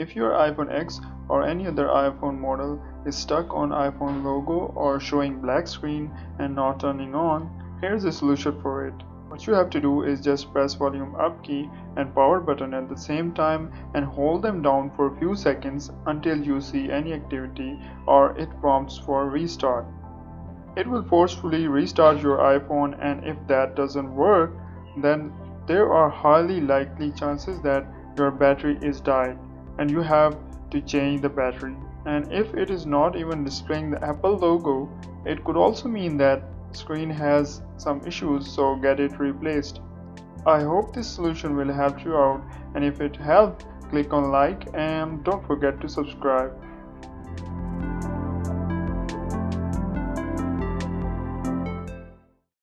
If your iPhone X or any other iPhone model is stuck on iPhone logo or showing black screen and not turning on, here's a solution for it. What you have to do is just press volume up key and power button at the same time and hold them down for a few seconds until you see any activity or it prompts for restart. It will forcefully restart your iPhone and if that doesn't work then there are highly likely chances that your battery is died and you have to change the battery and if it is not even displaying the Apple logo it could also mean that screen has some issues so get it replaced. I hope this solution will help you out and if it helped click on like and don't forget to subscribe.